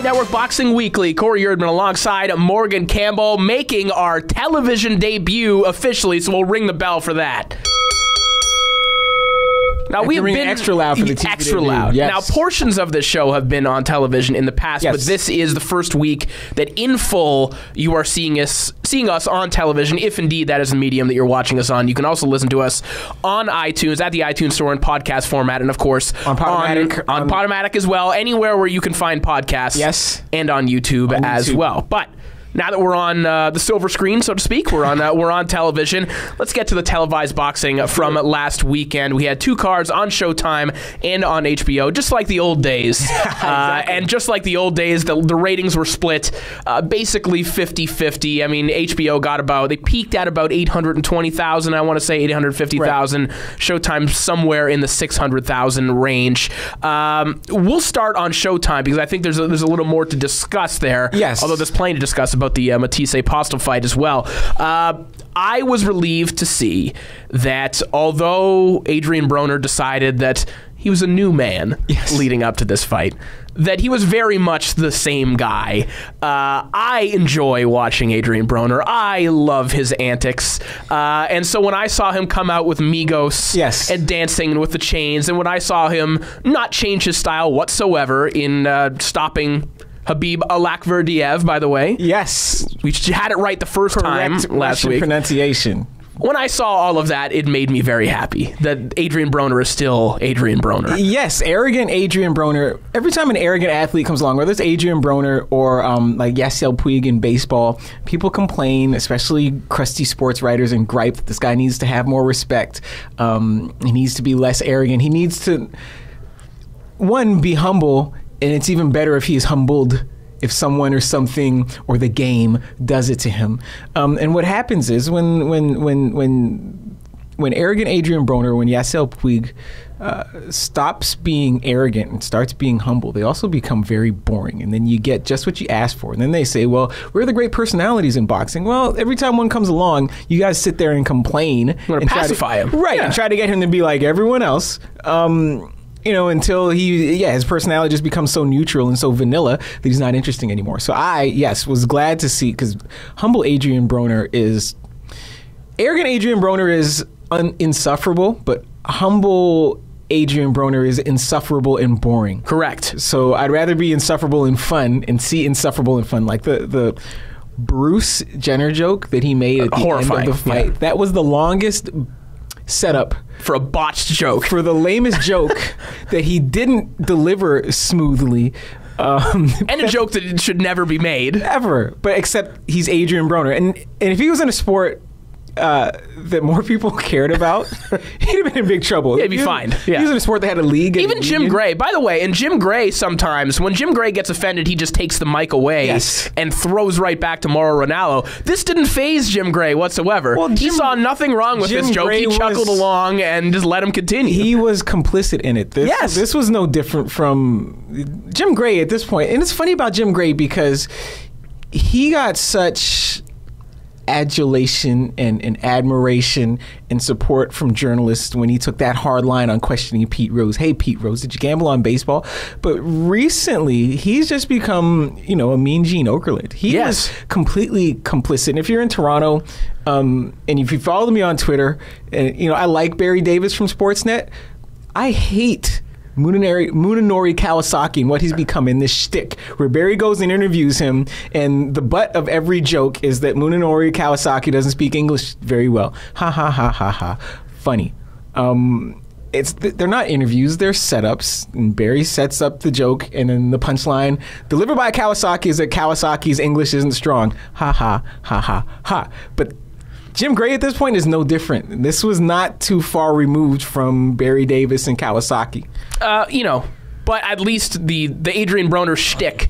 Fight Network Boxing Weekly. Corey Erdman alongside Morgan Campbell, making our television debut officially. So we'll ring the bell for that. Now we've been extra loud for the TV extra loud. yes. Now portions of the show have been on television in the past, Yes. but this is the first week that in full you are seeing us seeing us on television. If indeed that is the medium that you're watching us on, you can also listen to us on iTunes at the iTunes Store in podcast format, and of course On Podomatic, on, on on- Podomatic as well. Anywhere where you can find podcasts, Yes. and on YouTube On as YouTube. well. But now that we're on uh, the silver screen, so to speak, we're on uh, we're on television. Let's get to the televised boxing from last weekend. We had two cards on Showtime and on HBO, just like the old days. uh, and just like the old days, the, the ratings were split uh, basically 50-50. I mean, HBO got about they peaked at about eight hundred and twenty thousand. I want to say eight hundred fifty thousand. Showtime somewhere in the six hundred thousand range. Um, we'll start on Showtime because I think there's a, there's a little more to discuss there. Yes. Although there's plenty to discuss about the uh, Matthysse Postol fight as well. Uh, I was relieved to see that although Adrien Broner decided that he was a new man Yes. leading up to this fight, that he was very much the same guy. Uh, I enjoy watching Adrien Broner. I love his antics. Uh, and so when I saw him come out with Migos Yes. and dancing with the chains, and when I saw him not change his style whatsoever in uh, stopping Khabib Allakhverdiev, by the way. Yes. We had it right the first time last week. pronunciation. when I saw all of that, it made me very happy that Adrien Broner is still Adrien Broner. Yes, arrogant Adrien Broner. Every time an arrogant athlete comes along, whether it's Adrien Broner or um, like Yasiel Puig in baseball, people complain, especially crusty sports writers, and gripe that this guy needs to have more respect. Um, he needs to be less arrogant. He needs to, one, be humble, and it's even better if he is humbled if someone or something or the game does it to him. Um, and what happens is when when when when when arrogant Adrien Broner, when Yasiel Puig uh, stops being arrogant and starts being humble, they also become very boring. And then you get just what you asked for. And then they say, well, we're the great personalities in boxing. Well, every time one comes along, you guys sit there and complain. and try to- pacify him. Right. Yeah. And try to get him to be like everyone else. Um, you know, until he, yeah, his personality just becomes so neutral and so vanilla that he's not interesting anymore. So I, yes, was glad to see because humble Adrien Broner is arrogant. Adrien Broner is un- insufferable, but humble Adrien Broner is insufferable and boring. Correct. So I'd rather be insufferable and fun and see insufferable and fun like the the Bruce Jenner joke that he made at the Horrifying, end of the fight. yeah. That was the longest setup For a botched joke. for the lamest joke that he didn't deliver smoothly. Um, and a joke that should never be made. ever, but except he's Adrien Broner, and and if he was in a sport uh, that more people cared about, he'd have been in big trouble. Yeah, he'd be If he- fine. Yeah. he was in a sport that had a league. and Even Jim Gray, by the way, and Jim Gray sometimes, when Jim Gray gets offended, he just takes the mic away Yes. and throws right back to Mauro Ranallo. This didn't phase Jim Gray whatsoever. Well, he saw nothing wrong with Jim this joke. Gray he chuckled was- along and just let him continue. He was complicit in it. This, Yes. this was no different from Jim Gray at this point. And it's funny about Jim Gray because he got such adulation and, and admiration and support from journalists when he took that hard line on questioning Pete Rose. Hey, Pete Rose, did you gamble on baseball? But recently, he's just become, you know, a mean Gene Okerlund. He Yes. was completely complicit. And if you're in Toronto, um, and if you follow me on Twitter, and you know I like Barry Davis from Sportsnet, I hate. Munenori, Munenori Kawasaki and what he's become in this shtick, where Barry goes and interviews him, and the butt of every joke is that Munenori Kawasaki doesn't speak English very well. Ha ha ha ha ha. Funny. Um, it's they're not interviews; they're setups. And Barry sets up the joke, and then the punchline delivered by Kawasaki is that Kawasaki's English isn't strong. Ha ha ha ha ha. But Jim Gray at this point is no different. This was not too far removed from Barry Davis and Kawasaki. uh, you know, but at least the the Adrien Broner shtick.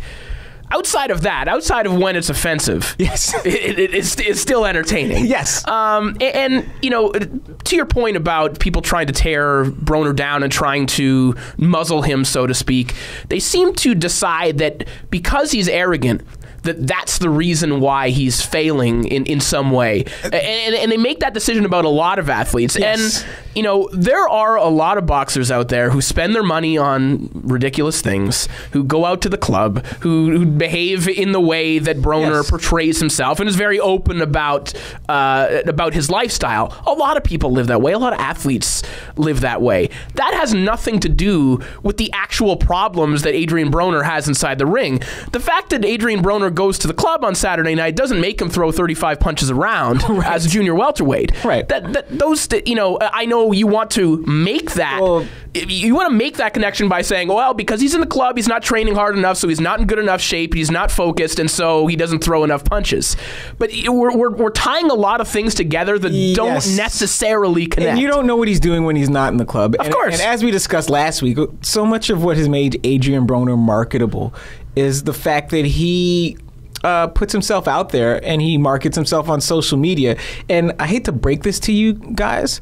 Outside of that, outside of when it's offensive, Yes. it, it, it's, it's still entertaining. Yes. Um, a- and, you know, to your point about people trying to tear Broner down and trying to muzzle him, so to speak, they seem to decide that because he's arrogant, that that's the reason why he's failing in, in some way. And, and they make that decision about a lot of athletes. Yes. And you know, there are a lot of boxers out there who spend their money on ridiculous things, who go out to the club, who, who behave in the way that Broner Yes. portrays himself, and is very open about uh, about his lifestyle. A lot of people live that way. A lot of athletes live that way. That has nothing to do with the actual problems that Adrien Broner has inside the ring. The fact that Adrien Broner goes to the club on Saturday night doesn't make him throw 35 punches around as a junior welterweight. Right. That, that those you know I know you want to make that Well- you want to make that connection by saying, well, because he's in the club, he's not training hard enough, so he's not in good enough shape, he's not focused, and so he doesn't throw enough punches. But we're, we're, we're tying a lot of things together that Yes. don't necessarily connect. And you don't know what he's doing when he's not in the club. Of course. And as we discussed last week, so much of what has made Adrien Broner marketable is the fact that he uh, puts himself out there and he markets himself on social media. And I hate to break this to you guys.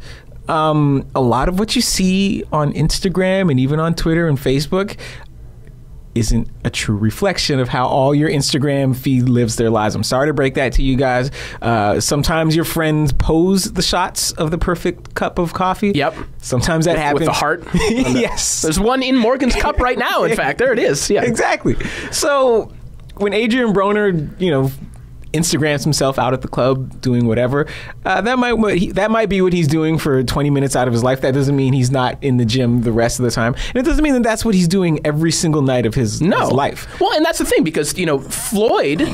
Um, a lot of what you see on Instagram and even on Twitter and Facebook isn't a true reflection of how all your Instagram feed lives their lives. I'm sorry to break that to you guys. Uh, sometimes your friends pose the shots of the perfect cup of coffee. Yep. Sometimes that happens with the heart. yes. There's one in Morgan's cup right now, in fact. There it is. Yeah. Exactly. So when Adrien Broner, you know, Instagrams himself out at the club doing whatever, uh, that might what he, that might be what he's doing for 20 minutes out of his life. That doesn't mean he's not in the gym the rest of the time, and it doesn't mean that that's what he's doing every single night of his, No. his life. Well, and that's the thing because, you know, Floyd,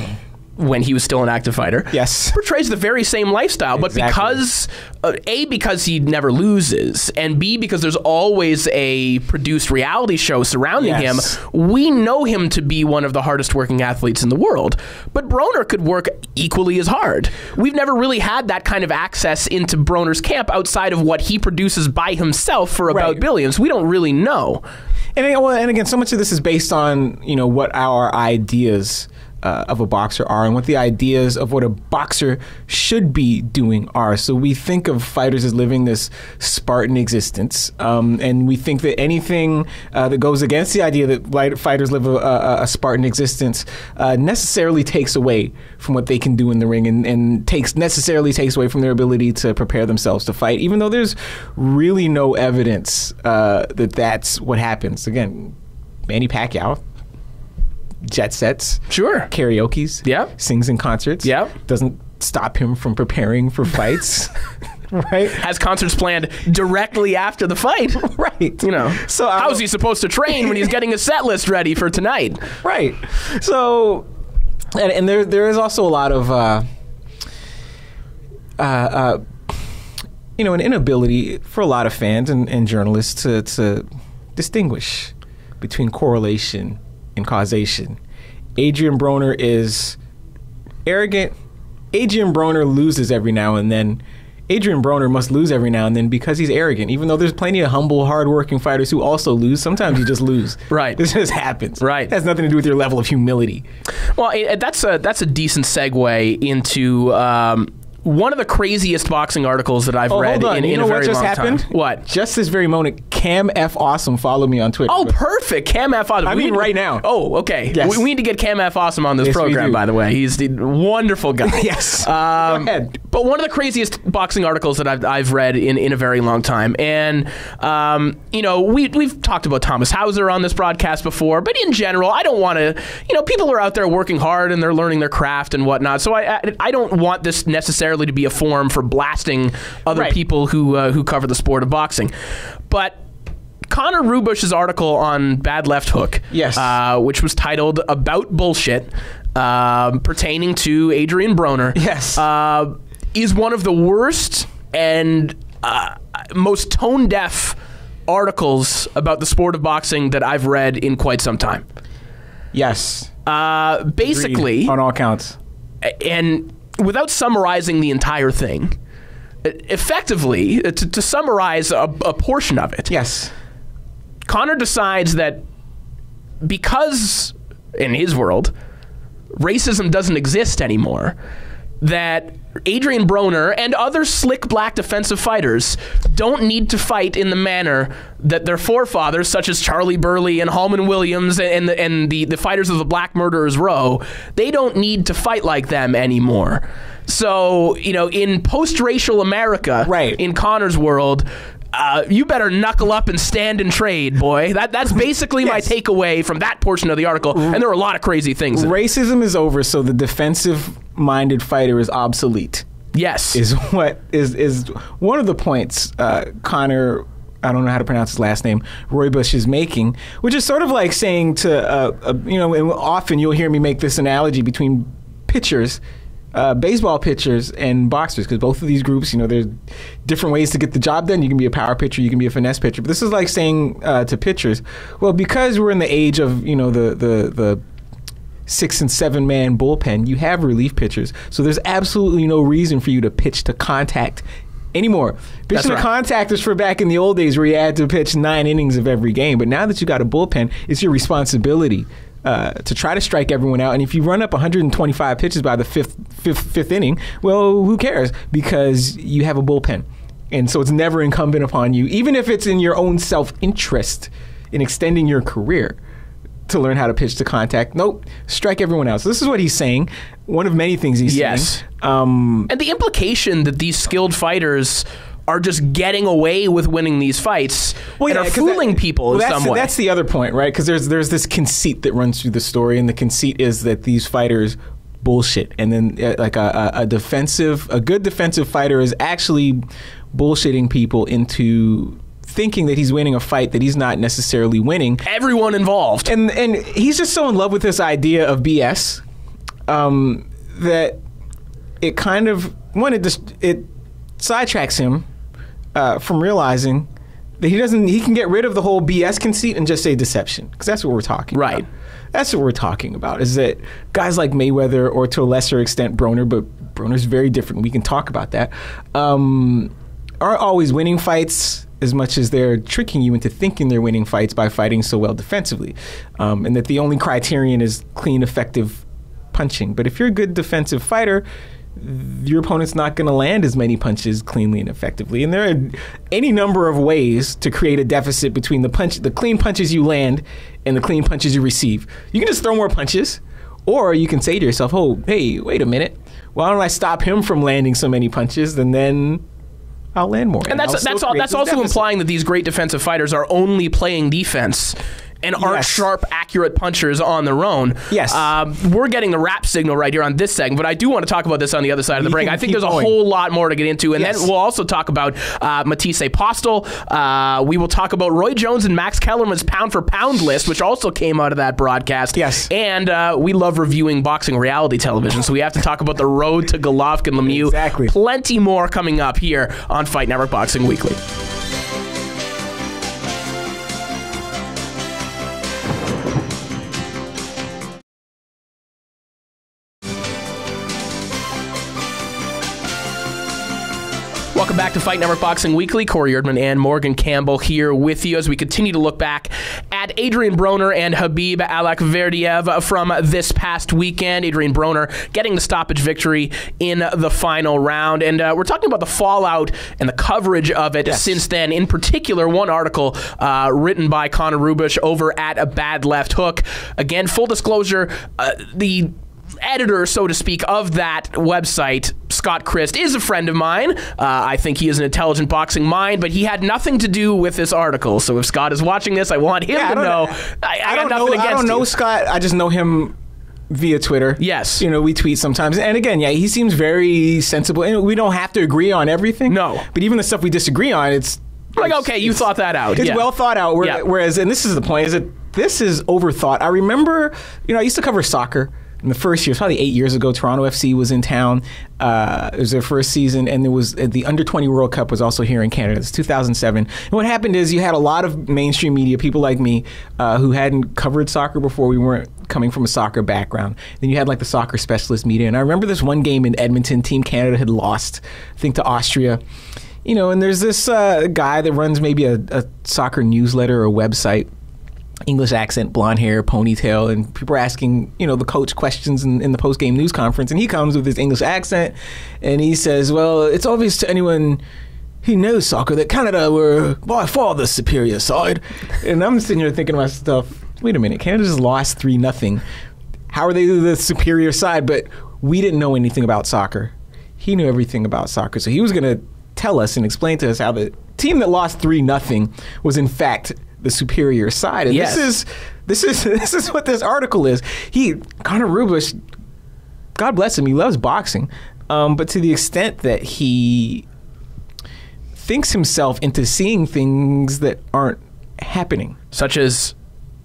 when he was still an active fighter, Yes. portrays the very same lifestyle, but Exactly. because, uh, A, because he never loses, and B, because there's always a produced reality show surrounding Yes. him, we know him to be one of the hardest working athletes in the world. But Broner could work equally as hard. We've never really had that kind of access into Broner's camp outside of what he produces by himself for about Right. billions. We don't really know. And and again, so much of this is based on you know what our ideas uh, of a boxer are and what the ideas of what a boxer should be doing are. So we think of fighters as living this Spartan existence, um, and we think that anything uh, that goes against the idea that fighters live a, a, a Spartan existence uh, necessarily takes away from what they can do in the ring, and, and takes necessarily takes away from their ability to prepare themselves to fight. Even though there's really no evidence uh, that that's what happens. Again, Manny Pacquiao, jet sets, Sure. karaoke's, Yep. sings in concerts, Yep. doesn't stop him from preparing for fights, right? has concerts planned directly after the fight. Right. You know, So I how is he supposed to train when he's getting a set list ready for tonight? right. So, and, and there there is also a lot of, uh, uh, uh, you know, an inability for a lot of fans and, and journalists to to distinguish between correlation and causation. Adrien Broner is arrogant. Adrien Broner loses every now and then. Adrien Broner must lose every now and then because he's arrogant. Even though there's plenty of humble, hardworking fighters who also lose, sometimes you just lose. Right. This just happens. Right. It has nothing to do with your level of humility. Well, it, that's a that's a decent segue into um, one of the craziest boxing articles that I've Oh, read in, you in know a what very just long happened? time. What? Just this very moment, Cam F. Awesome followed me on Twitter. Oh, perfect. Cam F. Awesome. I We mean to- right now. Oh, okay. Yes. We, we need to get Cam F. Awesome on this Yes, program, by the way. He's the wonderful guy. Yes. Um, Go ahead. But one of the craziest boxing articles that I've, I've read in, in a very long time. And, um, you know, we, we've talked about Thomas Hauser on this broadcast before, but in general, I don't want to, you know, people are out there working hard and they're learning their craft and whatnot. So I, I, I don't want this necessarily to be a forum for blasting other Right. people who, uh, who cover the sport of boxing. But Connor Ruebusch's article on Bad Left Hook, Yes. uh, which was titled "About Bullshit," um, pertaining to Adrien Broner, Yes. uh, is one of the worst and uh, most tone deaf articles about the sport of boxing that I've read in quite some time. yes. Uh, basically, Agreed on all counts. and without summarizing the entire thing, effectively, uh, to, to summarize a, a portion of it, Yes. Connor decides that because, in his world, racism doesn't exist anymore, that Adrien Broner and other slick black defensive fighters don't need to fight in the manner that their forefathers, such as Charlie Burley and Holman Williams and the, and the, the fighters of the Black Murderers Row, they don't need to fight like them anymore. So, you know, in post racial America, Right. in Connor's world, uh, you better knuckle up and stand and trade, boy. That that's basically my takeaway from that portion of the article. And there are a lot of crazy things. in. Racism is over, so the defensive-minded fighter is obsolete. Yes. Is what is is one of the points uh, Connor. I don't know how to pronounce his last name. Roy Bush is making, which is sort of like saying to uh, uh, you know, and often you'll hear me make this analogy between pitchers, uh, baseball pitchers and boxers, because both of these groups, you know, there's different ways to get the job done. You can be a power pitcher, you can be a finesse pitcher. But this is like saying uh, to pitchers, well, because we're in the age of you know the the the six and seven man bullpen, you have relief pitchers. So there's absolutely no reason for you to pitch to contact anymore. Pitching to contact is for back in the old days where you had to pitch nine innings of every game. But now that you got a bullpen, it's your responsibility. Uh, to try to strike everyone out, and if you run up 125 pitches by the fifth, fifth, fifth inning, well, who cares? Because you have a bullpen, and so it's never incumbent upon you, even if it's in your own self-interest in extending your career, to learn how to pitch to contact. Nope, strike everyone else. This is what he's saying. One of many things he's Yes. saying. Um, And the implication that these skilled fighters are just getting away with winning these fights and yeah, are fooling that- people well, in that's some the, way. That's the other point, right? Because there's there's this conceit that runs through the story, and the conceit is that these fighters bullshit, and then uh, like a, a, a defensive, a good defensive fighter is actually bullshitting people into thinking that he's winning a fight that he's not necessarily winning. Everyone involved. and and he's just so in love with this idea of BS um, that it kind of one it just it sidetracks him uh, from realizing that he doesn't he can get rid of the whole BS conceit and just say deception because that's what we're talking about. Right. about. That's what we're talking about. Is that guys like Mayweather or to a lesser extent Broner, but Broner's very different. We can talk about that. Um, aren't always winning fights as much as they're tricking you into thinking they're winning fights by fighting so well defensively, um, and that the only criterion is clean, effective punching. But if you're a good defensive fighter, your opponent's not going to land as many punches cleanly and effectively. And there are any number of ways to create a deficit between the punch, the clean punches you land, and the clean punches you receive. You can just throw more punches, or you can say to yourself, "Oh, hey, wait a minute. Why don't I stop him from landing so many punches, and then I'll land more." And I'll that's that's all, that's also deficit. implying that these great defensive fighters are only playing defense and aren't Yes. sharp, accurate punchers on their own. Yes. Um, we're getting the rap signal right here on this segment, but I do want to talk about this on the other side of the You break. I think there's a whole lot more to get into, and Yes. then we'll also talk about uh, Matthysse Postol. Uh, we will talk about Roy Jones and Max Kellerman's pound for pound list, which also came out of that broadcast. Yes. And uh, we love reviewing boxing reality television, so we have to talk about the road to Golovkin Lemieux. Exactly. Plenty more coming up here on Fight Network Boxing Weekly. Back to Fight Network Boxing Weekly. Corey Erdman and Morgan Campbell here with you as we continue to look back at Adrien Broner and Khabib Allakhverdiev from this past weekend. Adrien Broner getting the stoppage victory in the final round. And uh, we're talking about the fallout and the coverage of it since then. In particular, one article uh, written by Connor Ruebusch over at A Bad Left Hook. Again, full disclosure, uh, the editor, so to speak, of that website, Scott Christ, is a friend of mine. Uh, I think he is an intelligent boxing mind, but he had nothing to do with this article. So if Scott is watching this, I want him Yeah, to don't- know. I, I, got don't know. I don't know you. Scott. I just know him via Twitter. Yes. You know, we tweet sometimes. And again, yeah, he seems very sensible. And we don't have to agree on everything. No. But even the stuff we disagree on, it's Like, it's- okay, you thought that out. It's Yeah. well thought out. Where- Yeah. Whereas, and this is the point, is that this is overthought. I remember, you know, I used to cover soccer. In the first year, probably eight years ago, Toronto FC was in town. Uh, it was their first season, and there was uh, the Under 20 World Cup was also here in Canada. It's 2007. And what happened is you had a lot of mainstream media, people like me, uh, who hadn't covered soccer before. We weren't coming from a soccer background. Then you had like the soccer specialist media. And I remember this one game in Edmonton, Team Canada had lost, I think, to Austria you know, and there's this uh, guy that runs maybe a, a soccer newsletter or website. English accent, blonde hair, ponytail, and people are asking, you know, the coach questions in, in the post game news conference, and he comes with his English accent, and he says, "Well, it's obvious to anyone who knows soccer that Canada were by far the superior side." And I'm sitting here thinking to myself, "Wait a minute, Canada just lost three nothing. How are they the superior side?" But we didn't know anything about soccer. He knew everything about soccer, so he was going to tell us and explain to us how the team that lost three nothing was in fact the superior side. And Yes. this is this is this is what this article is. He Connor Ruebusch, God bless him, he loves boxing, um, but to the extent that he thinks himself into seeing things that aren't happening. such as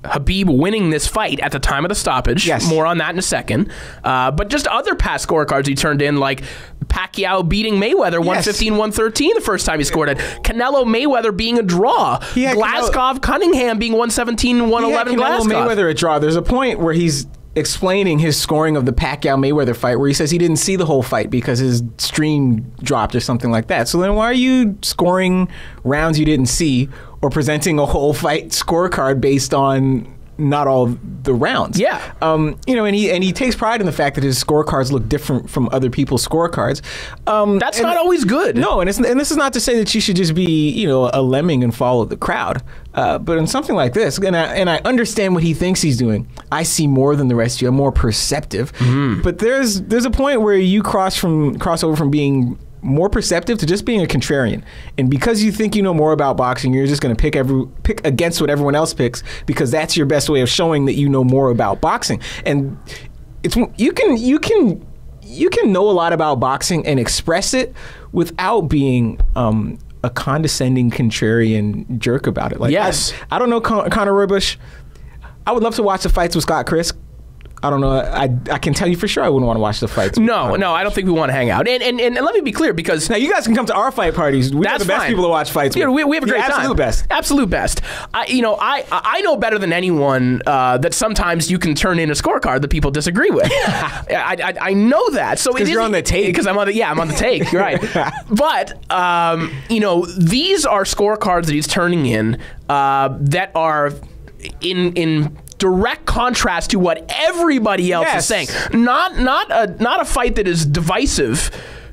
Khabib winning this fight at the time of the stoppage. Yes. More on that in a second. Uh, but just other past scorecards he turned in, like Pacquiao beating Mayweather 115 113 the first time he scored it. Canelo Mayweather being a draw. Glasgow Cunningham being 117 111 He had Canelo Glasgow. Mayweather a draw. There's a point where he's explaining his scoring of the Pacquiao Mayweather fight where he says he didn't see the whole fight because his stream dropped or something like that. So then why are you scoring rounds you didn't see or presenting a whole fight scorecard based on not all the rounds? Yeah. Um, you know, and he and he takes pride in the fact that his scorecards look different from other people's scorecards. Um, That's not always good. no, and, it's, and this is not to say that you should just be, you know, a lemming and follow the crowd. Uh, but in something like this, and I, and I understand what he thinks he's doing. I see more than the rest of you. I'm more perceptive. Mm-hmm. But there's there's a point where you cross from cross over from being more perceptive to just being a contrarian. And because you think you know more about boxing, you're just going to pick every pick against what everyone else picks because that's your best way of showing that you know more about boxing. And it's you can you can you can know a lot about boxing and express it without being um, a condescending contrarian jerk about it. Like Yes. I, I don't know Con- Connor Ruebusch. I would love to watch the fights with Scott Christ. I don't know. I I can tell you for sure I wouldn't want to watch the fights. No, no, I don't think we want to hang out. And, and, and let me be clear because Now you guys can come to our fight parties. We're the best fine. people to watch fights. Yeah, with. we, we have a great time. absolute best. Absolute best. I, you know, I I know better than anyone uh, that sometimes you can turn in a scorecard that people disagree with. I, I, I know that. So 'cause you're on the take. Because I'm on the yeah, I'm on the take. You're right. but um, you know, these are scorecards that he's turning in uh, that are in in direct contrast to what everybody else Yes. is saying. Not not a not a fight that is divisive.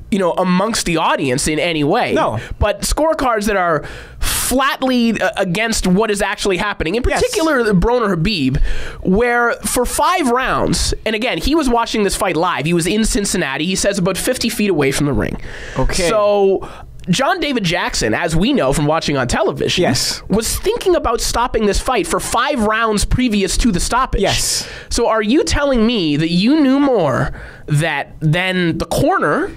You know, amongst the audience in any way. No. but scorecards that are flatly uh, against what is actually happening. In particular, the Broner Khabib, where for five rounds, and again, he was watching this fight live. He was in Cincinnati. He says about 50 feet away from the ring. Okay. So. John David Jackson, as we know from watching on television, Yes. was thinking about stopping this fight for five rounds previous to the stoppage. Yes. So are you telling me that you knew more that than the corner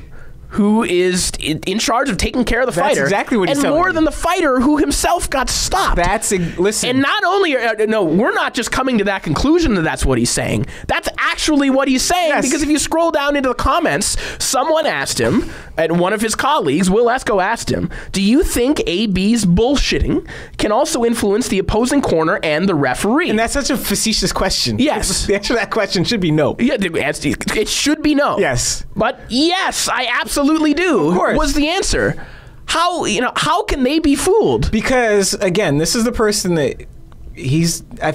who is in charge of taking care of the That's fighter? exactly what he's and telling more than the fighter who himself got stopped. That's a, listen. and not only are, uh, no, we're not just coming to that conclusion that that's what he's saying. That's actually what he's saying Yes. because if you scroll down into the comments, someone asked him, and one of his colleagues, Wil Esco, asked him, "Do you think AB's bullshitting can also influence the opposing corner and the referee?" and that's such a facetious question. Yes. The answer to that question should be no. Yeah, it should be no. Yes. But yes, I absolutely do. Of course. Was the answer. How, you know, how can they be fooled? Because again, this is the person that he's. I,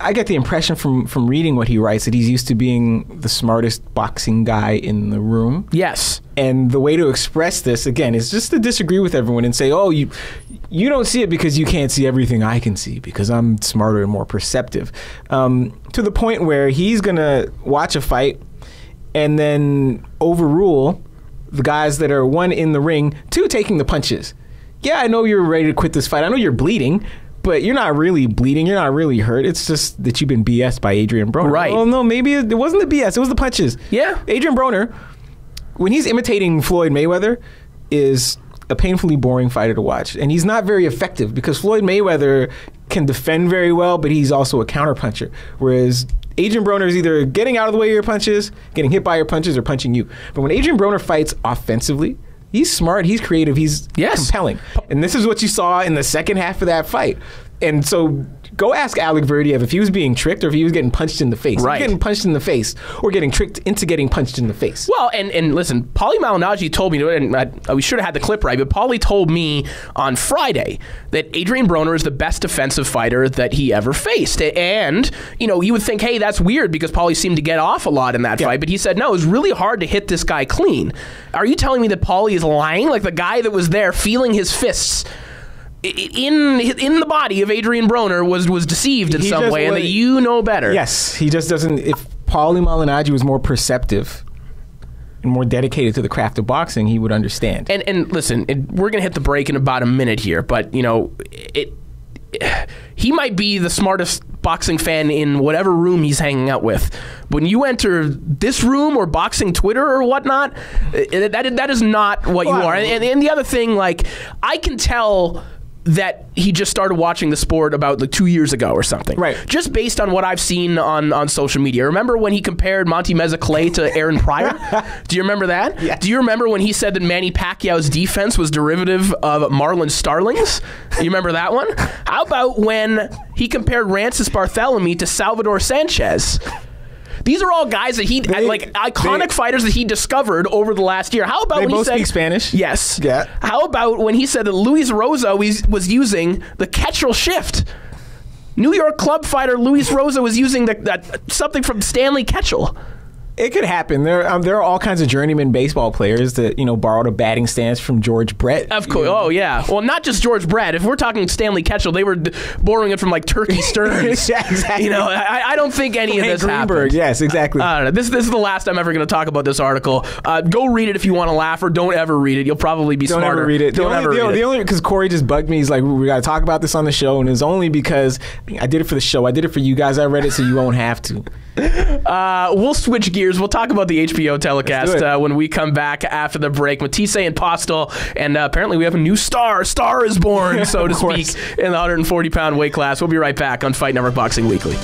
I get the impression from from reading what he writes that he's used to being the smartest boxing guy in the room. Yes. And the way to express this again is just to disagree with everyone and say, "Oh, you you don't see it because you can't see everything I can see because I'm smarter and more perceptive." Um, to the point where he's gonna watch a fight and then overrule the guys that are one in the ring, two taking the punches. Yeah, I know you're ready to quit this fight. I know you're bleeding. But you're not really bleeding. You're not really hurt. It's just that you've been BS by Adrien Broner. Right. Well, no, maybe it, it wasn't the BS. It was the punches. Yeah. Adrien Broner, when he's imitating Floyd Mayweather, is a painfully boring fighter to watch, and he's not very effective because Floyd Mayweather can defend very well, but he's also a counterpuncher. Whereas Adrien Broner is either getting out of the way of your punches, getting hit by your punches, or punching you. But when Adrien Broner fights offensively, he's smart, he's creative, he's Yes. compelling, and this is what you saw in the second half of that fight. And so. Go ask Allakhverdiev if he was being tricked or if he was getting punched in the face. If he was Right. Getting punched in the face or getting tricked into getting punched in the face. Well, and, and listen, Paulie Malignaggi told me, and I, we should have had the clip right, but Paulie told me on Friday that Adrien Broner is the best defensive fighter that he ever faced. And, you know, you would think, hey, that's weird because Paulie seemed to get off a lot in that Yeah. fight, but he said, no, it was really hard to hit this guy clean. Are you telling me that Paulie is lying? Like the guy that was there feeling his fists. In in the body of Adrien Broner was was deceived in He some way, and that you know better. Yes, he just doesn't. If Paulie Malignaggi was more perceptive, and more dedicated to the craft of boxing, he would understand. And and listen, it, we're gonna hit the break in about a minute here, but you know, it, he might be the smartest boxing fan in whatever room he's hanging out with. When you enter this room or boxing Twitter or whatnot, it, that that is not what you are. And, and the other thing, like, I can tell that he just started watching the sport about like two years ago or something. Right. Just based on what I've seen on, on social media. Remember when he compared Monty Meza Clay to Aaron Pryor? Do you remember that? Yes. Do you remember when he said that Manny Pacquiao's defense was derivative of Marlon Starling's? You remember that one? How about when he compared Rances Barthelemy to Salvador Sanchez? These are all guys that he They- like iconic they- fighters that he discovered over the last year. How about when he said, Spanish? Yes. Yeah. How about when he said that Luis Rosa was, was using the Ketchel shift? New York club fighter Luis Rosa was using the, that something from Stanley Ketchel. It could happen. There, um, there are all kinds of journeyman baseball players that you know borrowed a batting stance from George Brett. Of course. Oh, yeah. Well, not just George Brett. If we're talking Stanley Ketchel, they were d- borrowing it from like Turkey Stearns. Yeah, exactly. You know, I, I don't think any of this Greenberg. happened. Yes, exactly. I don't know. This, this is the last I'm ever going to talk about this article. Uh, go read it if you want to laugh, or don't ever read it. You'll probably be don't smarter. ever read it. The Don't only, ever the, read the only because Corey just bugged me. He's like, we got to talk about this on the show, and it's only because I did it for the show. I did it for you guys. I read it so you won't have to. Uh, we'll switch gears. We'll talk about the HBO telecast Let's do it. uh, when we come back after the break. Matthysse and Postol, and uh, apparently we have a new star. Star is born, so to speak, in the 140 pound weight class. We'll be right back on Fight Network Boxing Weekly.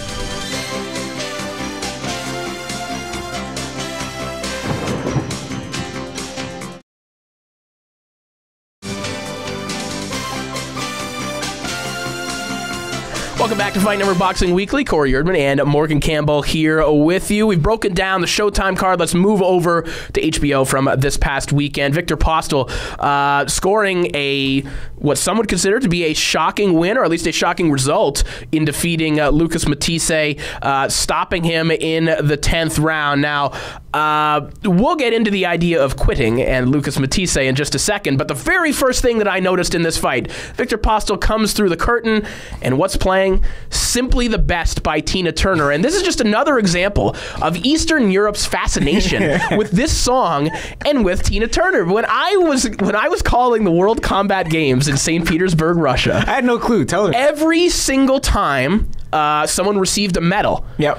Welcome back to Fight Number Boxing Weekly. Corey Erdman and Morgan Campbell here with you. We've broken down the Showtime card. Let's move over to HBO from this past weekend. Viktor Postol uh, scoring a what some would consider to be a shocking win, or at least a shocking result, in defeating uh, Lucas Matthysse, uh, stopping him in the tenth round. Now, uh, we'll get into the idea of quitting and Lucas Matthysse in just a second. But the very first thing that I noticed in this fight, Viktor Postol comes through the curtain, and what's playing? Simply the Best by Tina Turner. And this is just another example of Eastern Europe's fascination with this song and with Tina Turner. When I was when I was calling the World Combat Games in St. Petersburg, Russia, I had no clue. Tell me. every single time uh, someone received a medal, Yep.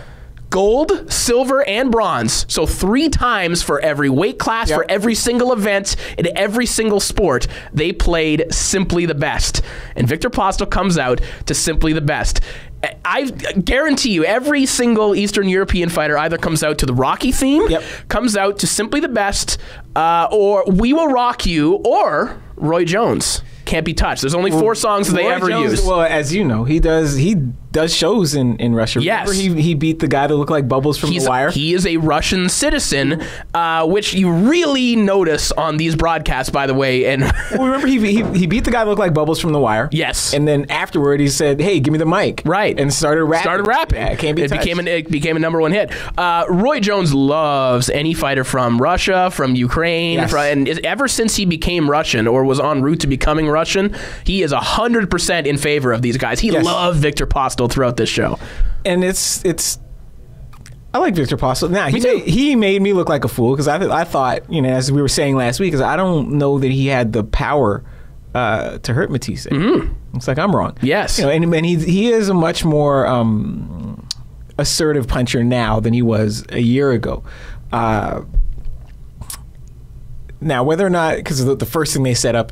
Gold, silver, and bronze. So three times for every weight class, Yep. for every single event, in every single sport, they played simply the best. And Viktor Postol comes out to simply the best. I guarantee you, every single Eastern European fighter either comes out to the Rocky theme, Yep. comes out to simply the best, uh, or We Will Rock You, or Roy Jones. Can't be touched. There's only four songs that they ever Jones- use. Well, as you know, he does he does shows in, in Russia. Yes. Remember he he beat the guy that looked like Bubbles from He's, The Wire. he is a Russian citizen, uh, which you really notice on these broadcasts, by the way. And well, remember he, he he beat the guy that looked like Bubbles from The Wire. Yes. And then afterward, he said, "Hey, give me the mic." Right. And started rapping. started rapping. Yeah, it can't be it touched. became an, it became a number one hit. Uh, Roy Jones loves any fighter from Russia, from Ukraine, Yes. from, and ever since he became Russian or was en route to becoming Russian, he is hundred percent in favor of these guys. He Yes. loved Viktor Throughout this show. and it's it's. I like Viktor Postol. Now he made, he made me look like a fool because I th- I thought you know as we were saying last week because I don't know that he had the power uh, to hurt Matthysse. Mm-hmm. Looks like I'm wrong. Yes. You know, and, and he he is a much more um, assertive puncher now than he was a year ago. Uh, now, whether or not, because the, the first thing they set up,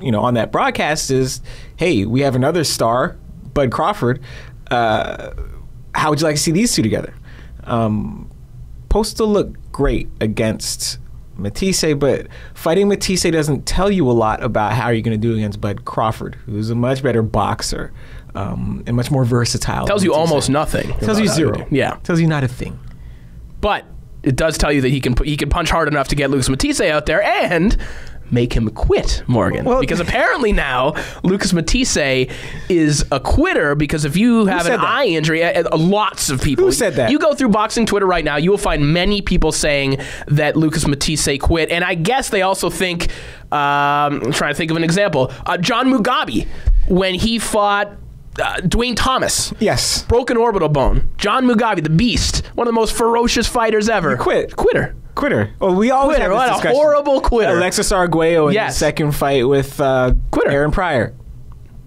you know, on that broadcast is, hey, we have another star, Bud Crawford. Uh, how would you like to see these two together? Um, Postol looked great against Matthysse, but fighting Matthysse doesn't tell you a lot about how you're going to do against Bud Crawford, who's a much better boxer um, and much more versatile. Tells you Matthysse. almost nothing. Tells you zero. Yeah. Tells you not a thing. but it does tell you that he can he can punch hard enough to get Lucas Matthysse out there and make him quit Morgan Well- because apparently now Lucas Matthysse is a quitter because if you have an that? eye injury uh, uh, lots of people Who said that? you go through boxing Twitter right now you will find many people saying that Lucas Matthysse quit and I guess they also think um, I'm trying to think of an example uh, John Mugabi when he fought uh, Duane Thomas Yes. broken orbital bone. John Mugabi, the beast, one of the most ferocious fighters ever. quit. Quitter. Quitter. Well, we always Quitter. have this What a discussion. horrible quitter. Alexis Arguello in Yes. the second fight with uh, Quitter. Aaron Pryor.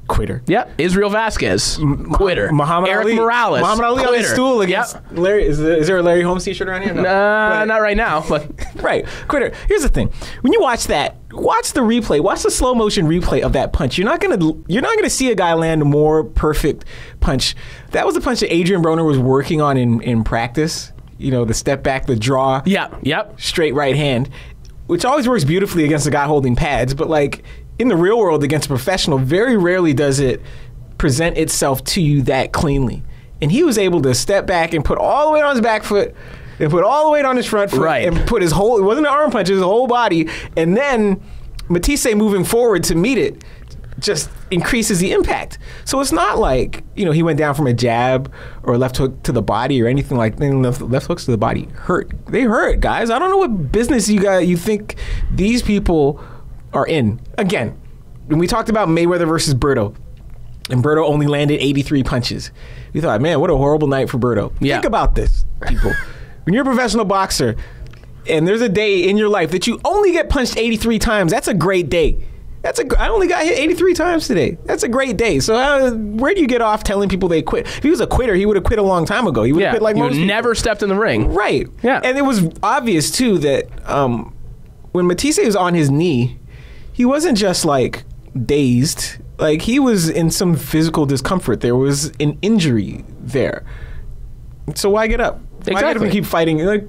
Quitter. Yep. Israel Vasquez. Quitter. Muhammad Eric Ali. Morales. Muhammad Ali on his Quitter. stool against Yep. Larry. Is there, is there a Larry Holmes t-shirt around here? No. Uh, But- not right now, but Right. Quitter. Here's the thing. When you watch that, watch the replay. Watch the slow motion replay of that punch. You're not gonna you're not gonna see a guy land a more perfect punch. That was the punch that Adrien Broner was working on in, in practice. You know, the step back, the draw, yeah, yep. straight right hand, which always works beautifully against a guy holding pads, but like in the real world against a professional, very rarely does it present itself to you that cleanly. And he was able to step back and put all the weight on his back foot and put all the weight on his front foot Right. and put his whole it wasn't an arm punch, it was his whole body. And then Matthysse moving forward to meet it just increases the impact. So it's not like, you know, he went down from a jab or a left hook to the body or anything like that. Left, left hooks to the body hurt. They hurt, guys. I don't know what business you got you think these people are in. Again, when we talked about Mayweather versus Berto, and Berto only landed 83 punches. We thought, man, what a horrible night for Berto. Yeah. Think about this, people. when you're a professional boxer and there's a day in your life that you only get punched 83 times, that's a great day. That's a. I only got hit 83 times today. That's a great day. So uh, where do you get off telling people they quit? If he was a quitter, he would have quit a long time ago. He would have Yeah. quit like you most people. never stepped in the ring. Right. Yeah. And it was obvious too that um, when Matthysse was on his knee, he wasn't just like dazed. Like he was in some physical discomfort. There was an injury there. So why get up? Why get up Exactly. and keep fighting? Like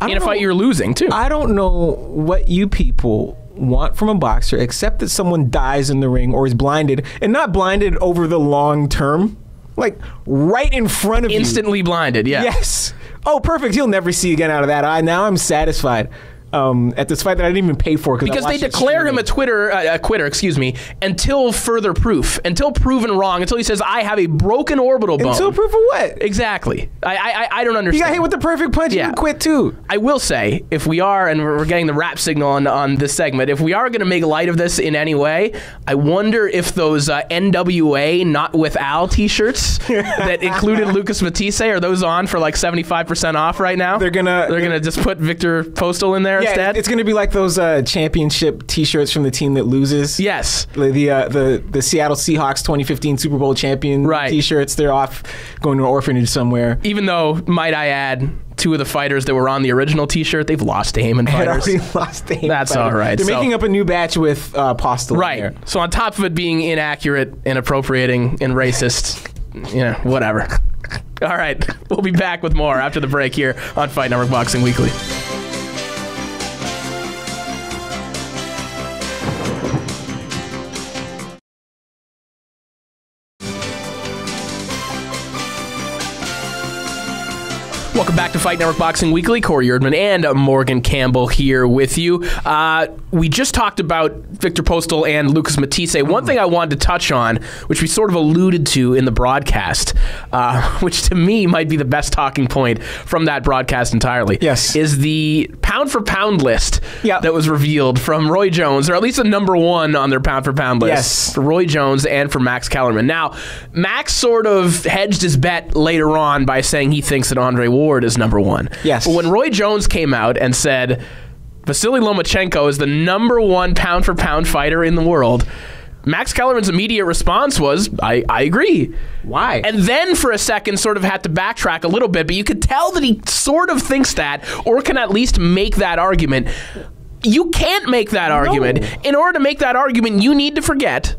I In a fight, you're losing too. I don't know what you people want from a boxer except that someone dies in the ring or is blinded and not blinded over the long term. Like right in front of you. Instantly blinded. Yeah. Yes. Oh, perfect. He'll never see again out of that eye. Now I'm satisfied um, at this fight that I didn't even pay for Because they declare him a. Twitter uh, a quitter, excuse me, until further proof, until proven wrong, until he says I have a broken orbital bone. Until proof of what? exactly. I I, I- don't He understand. got hit with the perfect punch. Yeah. Quit too. I will say, if we are, and we're getting the rap signal on, on this segment, if we are going to make light of this in any way, I wonder if those uh, NWA Not With Al t shirts that included Lucas Matthysse, are those on for like 75% off right now? They're gonna- They're going to just put Viktor Postol in there Yeah, it's going to be like those uh, championship T-shirts from the team that loses. yes. The the, uh, the the Seattle Seahawks 2015 Super Bowl champion Right. T-shirts. They're off going to an orphanage somewhere. Even though, might I add, two of the fighters that were on the original t shirt, they've lost to Haymon Had fighters. already lost the That's fighter. all right. They're So- making up a new batch with uh, Postol. Right. there. So on top of it being inaccurate and appropriating and racist, you know, whatever. All right. We'll be back with more after the break here on Fight Network Boxing Weekly. To Fight Network Boxing Weekly. Corey Erdman and Morgan Campbell here with you. Uh, we just talked about Viktor Postol and Lucas Matthysse. One thing I wanted to touch on, which we sort of alluded to in the broadcast, uh, which to me might be the best talking point from that broadcast entirely, Yes. is the pound for pound list Yep. that was revealed from Roy Jones, or at least the number one on their pound for pound list Yes. for Roy Jones and for Max Kellerman. Now, Max sort of hedged his bet later on by saying he thinks that Andre Ward is number one. Yes. But when Roy Jones came out and said Vasily Lomachenko is the number one pound for pound fighter in the world, Max Kellerman's immediate response was, I, I agree. Why? And then for a second, sort of had to backtrack a little bit, but you could tell that he sort of thinks that, or can at least make that argument. You can't make that argument. In order to make that argument, you need to forget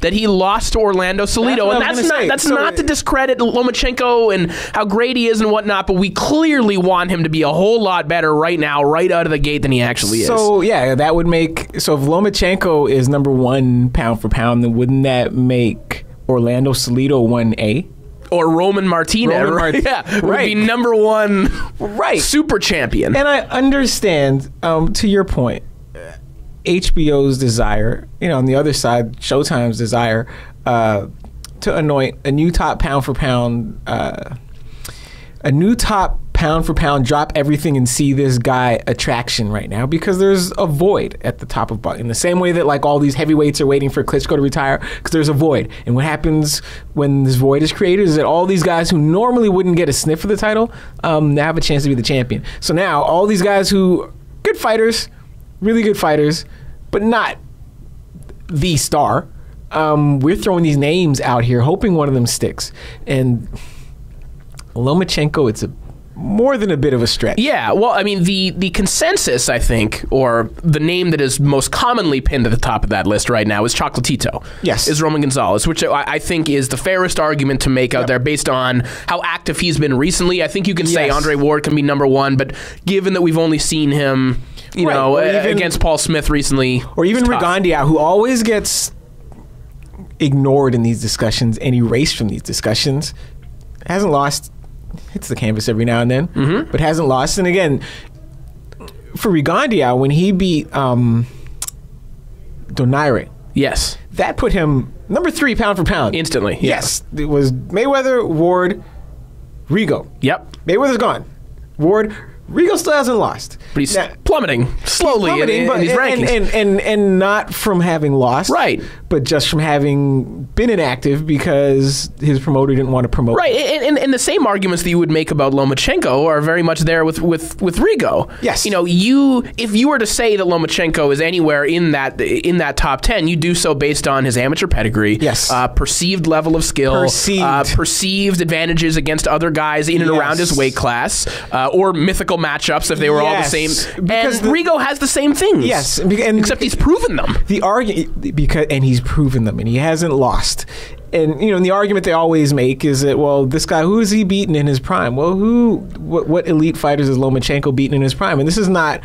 that he lost to Orlando Salido, and that's not say. that's So- not to discredit Lomachenko and how great he is and whatnot. But we clearly want him to be a whole lot better right now, right out of the gate, than he actually is. So yeah, that would make so if Lomachenko is number one pound for pound, then wouldn't that make Orlando Salido one A? or Roman Martinez, Roman? Mart- yeah, right. be number one Right. super champion. And I understand, um, to your point, HBO's desire, you know, on the other side, Showtime's desire uh, to anoint a new top pound for pound, uh, a new top pound for pound, drop everything and see this guy attraction right now because there's a void at the top of in the same way that like all these heavyweights are waiting for Klitschko to retire because there's a void. And what happens when this void is created is that all these guys who normally wouldn't get a sniff of the title um, now have a chance to be the champion. So now all these guys who good fighters, really good fighters, but not the star. Um, we're throwing these names out here, hoping one of them sticks. And Lomachenko, it's a more than a bit of a stretch. Yeah, well, I mean, the the consensus, I think, or the name that is most commonly pinned at the top of that list right now is Chocolatito. Yes. Is Roman Gonzalez, which I, I think is the fairest argument to make out Yep. there based on how active he's been recently. I think you can say Andre Ward can be number one, but given that we've only seen him, you Right, know, even- against Paul Smith recently, Or even. Rigondeaux, who always gets ignored in these discussions and erased from these discussions, hasn't lost. Hits the canvas every now and then, Mm-hmm. but hasn't lost. And again, for Rigondeaux, when he beat um, Donaire, Yes, that put him number three pound for pound. instantly. yeah. Yes, it was Mayweather, Ward, Rigo. Yep. Mayweather's gone. Ward, Rigo still hasn't lost. But he's Now- plummeting slowly in- plummeting, in, these and, rankings. And, and, and not from having lost. Right. But just from having been inactive because his promoter didn't want to promote. Right, and, and, and the same arguments that you would make about Lomachenko are very much there with, with, with Rigo. Yes. you know, you if you were to say that Lomachenko is anywhere in that in that top ten, you do so based on his amateur pedigree, Yes. uh, perceived level of skill, Perceived. uh, perceived advantages against other guys in and around his weight class, uh, or mythical matchups if they were all the Yes, same. because and the- Rigo has the same things. Yes, and except he's proven them. The argument because and he's proven them and he hasn't lost. And you know, and the argument they always make is that well, this guy who is he beaten in his prime? Well, who what, what elite fighters is Lomachenko beaten in his prime? And this is not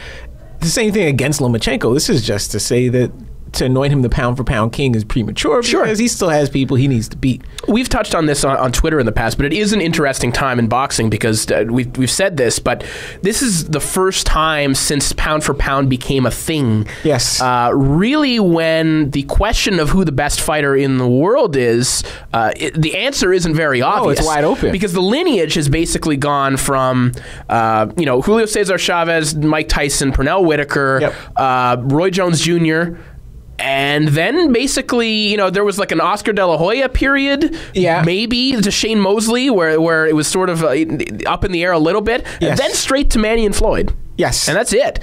the same thing against Lomachenko. This is just to say that to anoint him the pound for pound king is premature Sure. because he still has people he needs to beat. We've touched on this on, on Twitter in the past, but it is an interesting time in boxing because uh, we've, we've said this, but this is the first time since pound for pound became a thing. Yes. Uh, really, when the question of who the best fighter in the world is, uh, it, the answer isn't very obvious. it's wide open. Because the lineage has basically gone from, uh, you know, Julio Cesar Chavez, Mike Tyson, Pernell Whitaker, Yep. uh, Roy Jones Jr., and then basically, you know, there was like an Oscar De La Hoya period, Yeah. maybe to Shane Mosley, where where it was sort of uh, up in the air a little bit, and then straight to Manny and Floyd, Yes. and that's it.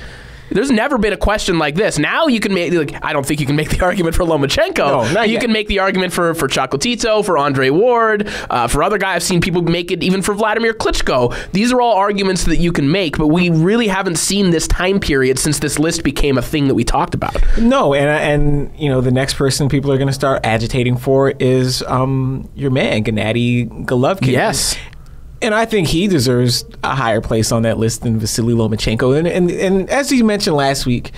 There's never been a question like this. Now you can make like I don't think you can make the argument for Lomachenko. No, you yet. can make the argument for for Chocolatito, for Andre Ward, uh, for other guys. I've seen people make it even for Vladimir Klitschko. These are all arguments that you can make, but we really haven't seen this time period since this list became a thing that we talked about. No, and and you know the next person people are going to start agitating for is um, your man Gennady Golovkin. Yes. And I think he deserves a higher place on that list than Vasily Lomachenko. And and, and as you mentioned last week,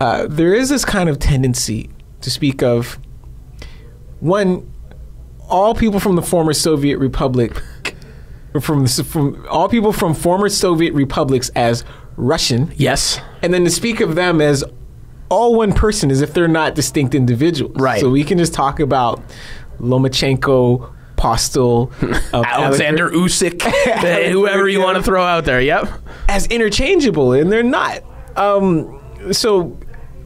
uh, there is this kind of tendency to speak of one all people from the former Soviet Republic. From, the, from all people from former Soviet republics as Russian, Yes. and then to speak of them as all one person as if they're not distinct individuals. Right. So we can just talk about Lomachenko, Postol, uh, Alexander Usyk, whoever you want to throw out there. Yep. as interchangeable, and they're not. Um, so,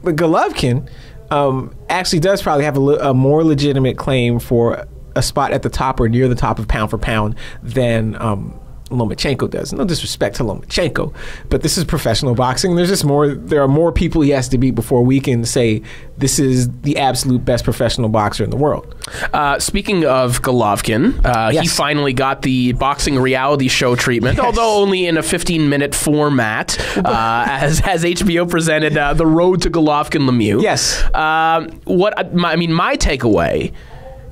but Golovkin um, actually does probably have a, a more legitimate claim for a spot at the top or near the top of pound for pound than um, Lomachenko does. No disrespect to Lomachenko, but this is professional boxing. There's just more. There are more people he has to beat before we can say this is the absolute best professional boxer in the world. Uh, speaking of Golovkin, uh, he finally got the boxing reality show treatment, although only in a 15 minute format, uh, as, as HBO presented uh, The Road to Golovkin Lemieux. Yes. Um, what my, I mean, my takeaway.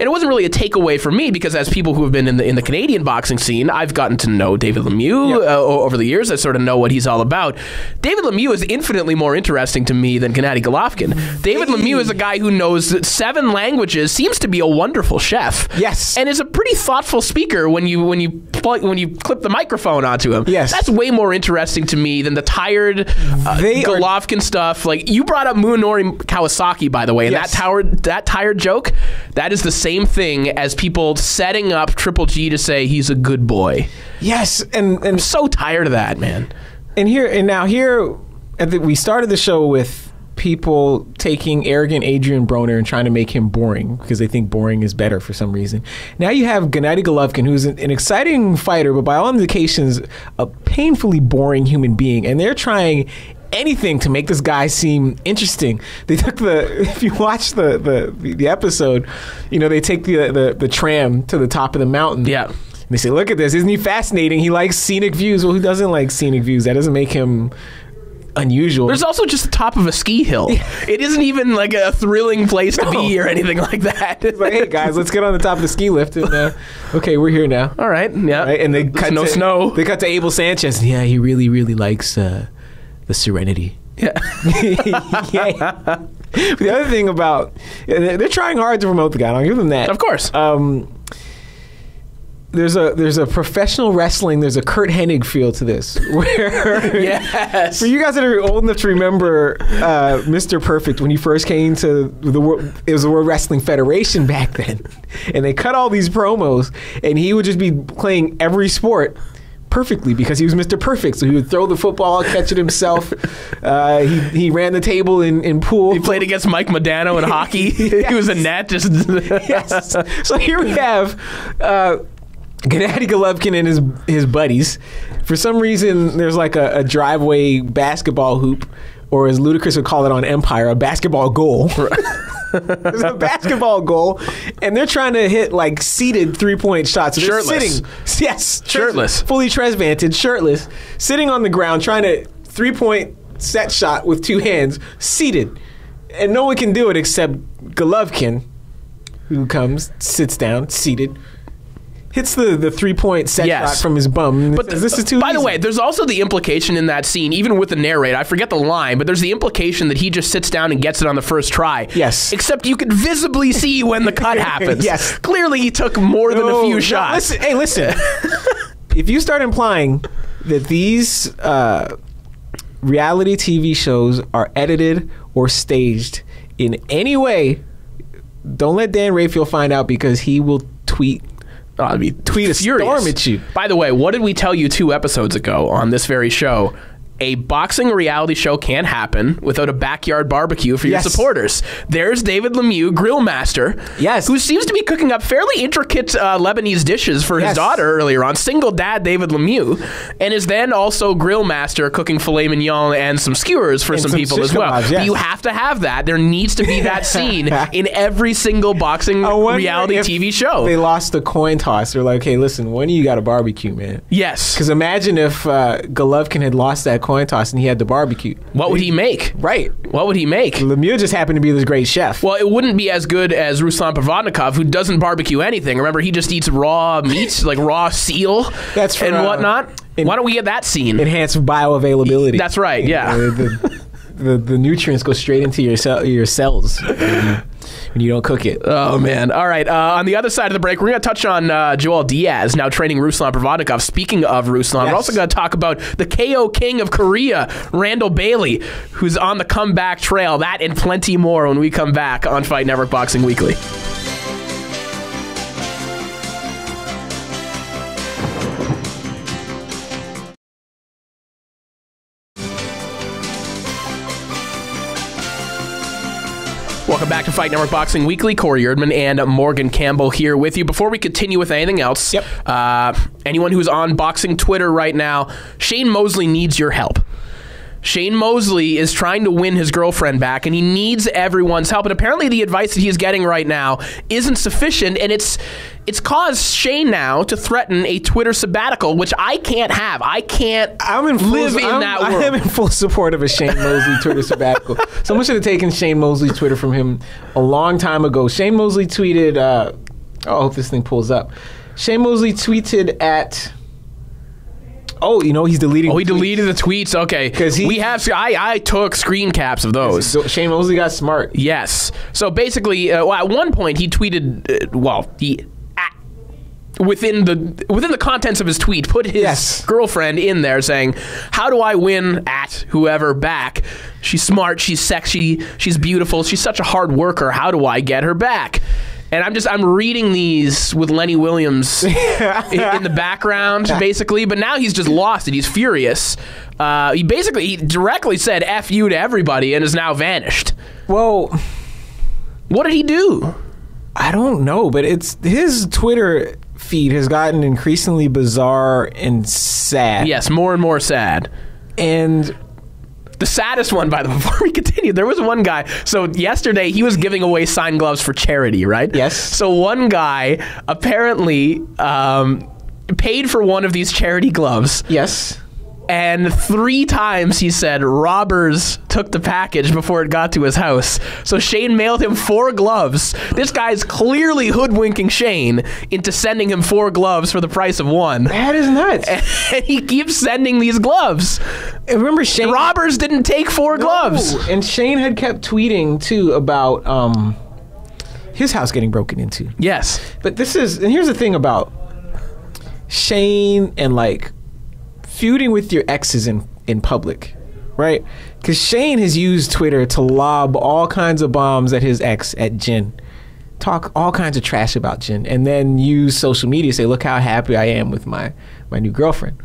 And it wasn't really a takeaway for me because, as people who have been in the in the Canadian boxing scene, I've gotten to know David Lemieux uh, over the years. I sort of know what he's all about. David Lemieux is infinitely more interesting to me than Gennady Golovkin. David Lemieux is a guy who knows seven languages, seems to be a wonderful chef, Yes. and is a pretty thoughtful speaker when you when you plug, when you clip the microphone onto him. Yes. that's way more interesting to me than the tired uh, They are- Golovkin stuff. Like you brought up Munori Kawasaki, by the way, and Yes. that tired that tired joke, that is the same same thing as people setting up Triple G to say he's a good boy. Yes, and and So tired of that, man. and here and now here, think we started the show with people taking arrogant Adrien Broner and trying to make him boring because they think boring is better for some reason. Now you have Gennady Golovkin, who's an, an exciting fighter, but by all indications, a painfully boring human being, and they're trying anything to make this guy seem interesting. They took the if you watch the the, the episode, you know they take the, the the tram to the top of the mountain. Yeah. And they say, "Look at this! Isn't he fascinating? He likes scenic views. Well, who doesn't like scenic views? That doesn't make him unusual." There's also just the top of a ski hill. It isn't even like a thrilling place to be or anything like that. It's like, hey guys, let's get on the top of the ski lift. And, uh, okay, we're here now. All right, yeah. Right? And they There's cut no to, snow. They cut to Abel Sanchez. Yeah, he really, really likes uh, the Serenity. Yeah. yeah. The other thing about they're they're trying hard to promote the guy. I'll give them that. Of course. Um, there's a there's a professional wrestling. There's a Curt Hennig feel to this, where yes. For you guys that are old enough to remember uh, Mr. Perfect when he first came to the world, it was the World Wrestling Federation back then, and they cut all these promos, and he would just be playing every sport perfectly because he was Mr. Perfect. So he would throw the football, catch it himself. Uh, he he ran the table in in pool. He played against Mike Modano in hockey. he was a net. Just yes. So here we have uh, Gennady Golovkin and his his buddies. For some reason, there's like a, a driveway basketball hoop, or as Ludacris would call it on Empire, a basketball goal. There's a basketball goal, and they're trying to hit like seated three point shots. So they're Shirtless. sitting, yes, Shirtless. fully transvanted, shirtless, sitting on the ground trying to three point set shot with two hands, seated, and no one can do it except Golovkin who comes, sits down, seated, hits the, the three point set Yes. shot from his bum. But says, this is too. By the way, there's also the implication in that scene, even with the narrator. I forget the line, but there's the implication that he just sits down and gets it on the first try. Yes. Except you can visibly see when the cut happens. Yes. Clearly, he took more than a No, few no, shots. Listen, hey, listen. if you start implying that these uh, reality TV shows are edited or staged in any way, don't let Dan Rafael find out because he will tweet. Oh, I'd Tweet a furious. storm at you. By the way, what did we tell you two episodes ago on this very show? A boxing reality show can't happen without a backyard barbecue for Yes. your supporters. There's David Lemieux, grill master, Yes. who seems to be cooking up fairly intricate uh, Lebanese dishes for his daughter earlier on. Single dad David Lemieux, and is then also grill master cooking filet mignon and some skewers for And some, some people as well. yes. you have to have that. There needs to be that scene in every single boxing reality TV show. They lost the coin toss. They're like, hey, listen, when do you got a barbecue, man? yes. Because imagine if uh, Golovkin had lost that coin toss and he had the barbecue. What would he make? Right. What would he make? Lemieux just happened to be this great chef. Well, it wouldn't be as good as Ruslan Provodnikov, who doesn't barbecue anything. Remember, he just eats raw meat, like raw seal That's and uh, whatnot. in- Why don't we get that scene? Enhanced bioavailability. That's right, yeah. Uh, the, the, the nutrients go straight into your cell, your cells when you, don't cook it. Oh man! All right. Uh, on the other side of the break, we're going to touch on uh, Joel Diaz now training Ruslan Provodnikov. Speaking of Ruslan, we're also going to talk about the KO King of Korea, Randall Bailey, who's on the comeback trail. That and plenty more when we come back on Fight Network Boxing Weekly. To Fight Network Boxing Weekly. Corey Erdman and Morgan Campbell here with you. Before we continue with anything else, Yep. uh, anyone who's on boxing Twitter right now, Shane Mosley needs your help. Shane Mosley is trying to win his girlfriend back, and he needs everyone's help. And apparently, the advice that he's getting right now isn't sufficient, and it's it's caused Shane now to threaten a Twitter sabbatical, which I can't have. I can't I'm in full, live in I'm- that I am in full support of a Shane Mosley Twitter sabbatical. Someone should have taken Shane Mosley's Twitter from him a long time ago. Shane Mosley tweeted. Uh, oh, I hope this thing pulls up. Shane Mosley tweeted at. Oh, you know he's deleting. Oh, he tweets. deleted the tweets. Okay, 'Cause he- we have. I I took screen caps of those. Shane Mosley got smart. Yes. So basically, uh, well, at one point he tweeted, uh, well, he at, within the within the contents of his tweet put his Yes. girlfriend in there saying, "How do I win at whoever back? She's smart, she's sexy, she's beautiful, she's such a hard worker. How do I get her back?" And I'm just I'm reading these with Lenny Williams in, in the background, basically. But now he's just lost it. He's furious. Uh, he basically he directly said "f you" to everybody and has now vanished. Well, What did he do? I don't know, but it's his Twitter feed has gotten increasingly bizarre and sad. Yes, more and more sad. And The saddest one, by the way, before we continue, there was one guy. So yesterday he was giving away signed gloves for charity, right? Yes. So one guy apparently um, paid for one of these charity gloves, yes. And three times he said robbers took the package before it got to his house. So Shane mailed him four gloves. This guy's clearly hoodwinking Shane into sending him four gloves for the price of one. That is nuts. And he keeps sending these gloves. And remember Shane Robbers didn't take four gloves. And Shane had kept tweeting too about um his house getting broken into. Yes. But this is and here's the thing about Shane and like feuding with your exes in in public, right? Because Shane has used Twitter to lob all kinds of bombs at his ex at Jen, talk all kinds of trash about Jen, and then use social media to say, "Look how happy I am with my my new girlfriend."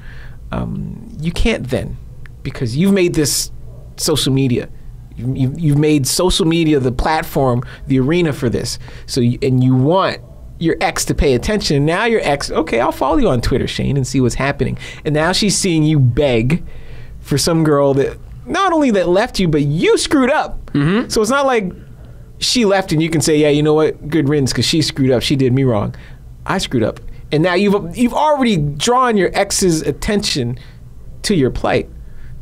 Um, you can't then, because you've made this social media. You, you, you've made social media the platform, the arena for this. So, you, and you want your ex to pay attention. Now your ex, okay, I'll follow you on Twitter, Shane, and see what's happening. And now she's seeing you beg for some girl that not only that left you, but you screwed up. Mm-hmm. So it's not like she left and you can say, yeah, you know what, good riddance because she screwed up. She did me wrong. I screwed up, and now you've you've already drawn your ex's attention to your plight.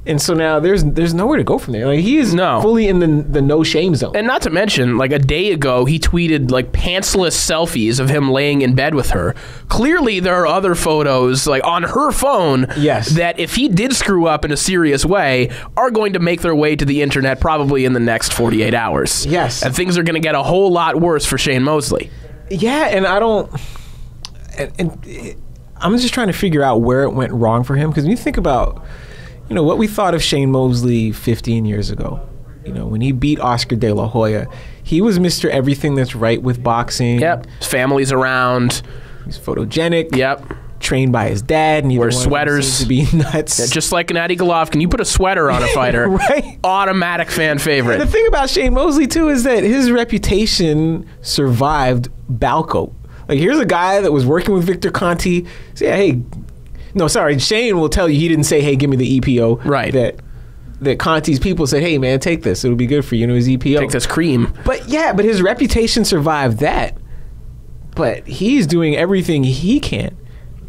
And so now there's there's nowhere to go from there. Like he is No. fully in the the no shame zone. And not to mention, like a day ago, he tweeted like pantsless selfies of him laying in bed with her. Clearly, there are other photos like on her phone. Yes. That if he did screw up in a serious way, are going to make their way to the internet probably in the next 48 hours. Yes. And things are going to get a whole lot worse for Shane Mosley. Yeah, and I don't. And, and it- I'm just trying to figure out where it went wrong for him because when you think about, you know, what we thought of Shane Mosley 15 years ago, you know, when he beat Oscar De La Hoya, he was Mr. Everything that's right with boxing. Yep. His family's around. He's photogenic. Yep. Trained by his dad. Neither Wears sweaters. to be nuts. Just like Gennady Golovkin, you put a sweater on a fighter, Right. automatic fan favorite. The thing about Shane Mosley too is that his reputation survived Balco. Like here's a guy that was working with Victor Conte. Say, hey, no, sorry, Shane will tell you he didn't say, hey, give me the EPO. Right. That that Conte's people said, hey, man, take this. It'll be good for you. You know his EPO. Take this cream. But yeah, but his reputation survived that. But he's doing everything he can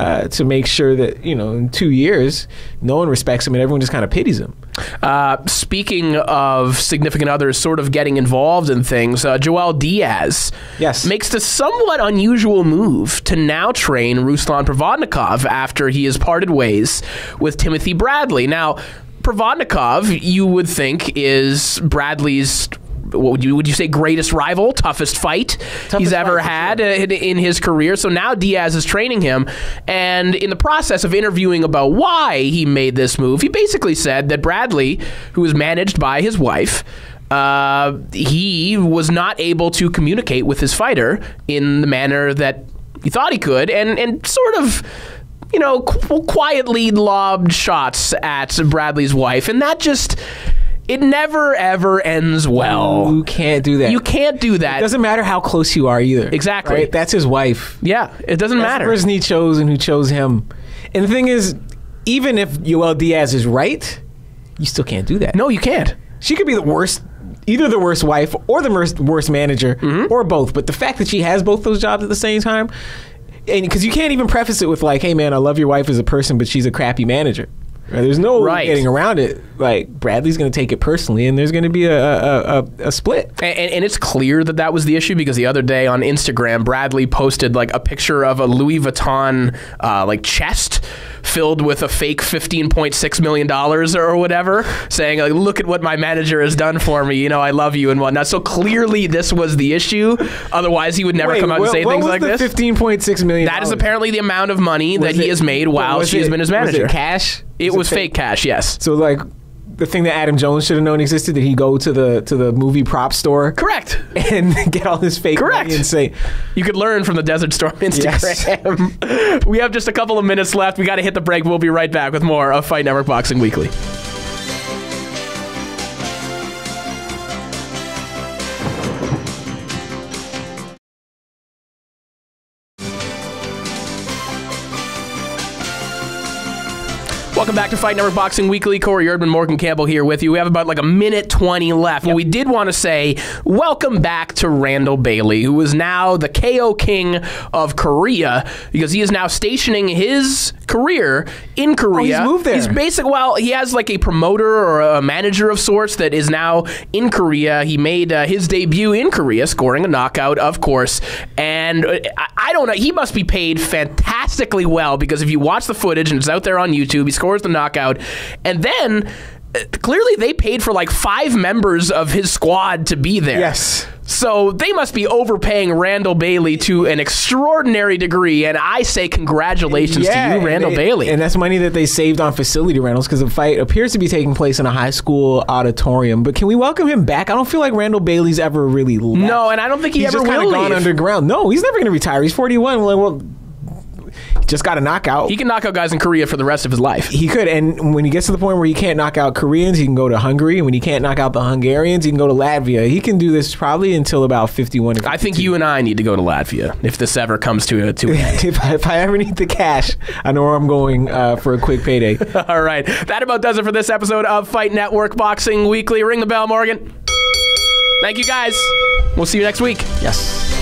uh, to make sure that you know in two years no one respects him and everyone just kind of pities him. Uh, speaking of significant others sort of getting involved in things, uh, Joel Diaz Yes. makes the somewhat unusual move to now train Ruslan Provodnikov after he has parted ways with Timothy Bradley. Now, Provodnikov, you would think, is Bradley's. What would you would you say greatest rival, toughest fight he's ever fight, had uh, in, in his career? So now Diaz is training him, and in the process of interviewing about why he made this move, he basically said that Bradley, who is managed by his wife, uh, he was not able to communicate with his fighter in the manner that he thought he could, and and sort of. You know, qu- quietly lobbed shots at Bradley's wife, and that just it never ever ends well. You can't do that. You can't do that. It doesn't matter how close you are either. Exactly. Right? That's his wife. yeah, it doesn't That's matter. the person he chose and who chose him. And the thing is, even if Joel Diaz is right, you still can't do that. no, you can't. She could be the worst, either the worst wife or the worst, worst manager Mm-hmm. or both. But the fact that she has both those jobs at the same time, and because you can't even preface it with like, "Hey, man, I love your wife as a person, but she's a crappy manager." Right? There's no Right. getting around it. Like Bradley's going to take it personally, and there's going to be a a, a, a split. And, and, and it's clear that that was the issue because the other day on Instagram, Bradley posted like a picture of a Louis Vuitton uh, like chest filled with a fake fifteen point six million dollars or whatever, saying like, "Look at what my manager has done for me. You know, I love you and whatnot." So clearly, this was the issue. Otherwise, he would never come out and say things was like this. Fifteen point six million. that is apparently the amount of money that Was he has made while was she has been his was it manager. cash? It was fake cash, yes. So like, the thing that Adam Jones should have known existed? Did he go to the to the movie prop store Correct. and get all this fake Correct. money and say, You could learn from the Desert Storm Instagram. we have just a couple of minutes left. We got to hit the break. We'll be right back with more of Fight Network Boxing Weekly. Welcome back to Fight Network Boxing Weekly. Corey Erdman, Morgan Campbell here with you. We have about like a minute 20 left. But we did want to say welcome back to Randall Bailey, who is now the KO King of Korea because he is now stationing his career in Korea. he's moved there. He's basic. Well, he has like a promoter or a manager of sorts that is now in Korea. He made uh, his debut in Korea, scoring a knockout, of course. And uh, I, I don't know. He must be paid fantastically well because if you watch the footage and it's out there on YouTube, he scores the knockout, and then. uh, Clearly, they paid for like five members of his squad to be there. Yes. So they must be overpaying Randall Bailey to an extraordinary degree, and I say congratulations to you, and Randall they- Bailey. And that's money that they saved on facility rentals because the fight appears to be taking place in a high school auditorium. But can we welcome him back? I don't feel like Randall Bailey's ever really left. no, and I don't think he he's ever just will gone leave. underground. No, he's never going to retire. He's 41. Well, well, just got a knockout. He can knock out guys in Korea for the rest of his life. He could, and when he gets to the point where he can't knock out Koreans, he can go to Hungary. And when he can't knock out the Hungarians, he can go to Latvia. He can do this probably until about fifty-one. I think you and I need to go to Latvia if this ever comes to a to an end. if, I, if I ever need the cash, I know where I'm going uh, for a quick payday. All right, that about does it for this episode of Fight Network Boxing Weekly. Ring the bell, Morgan. Thank you, guys. We'll see you next week. yes.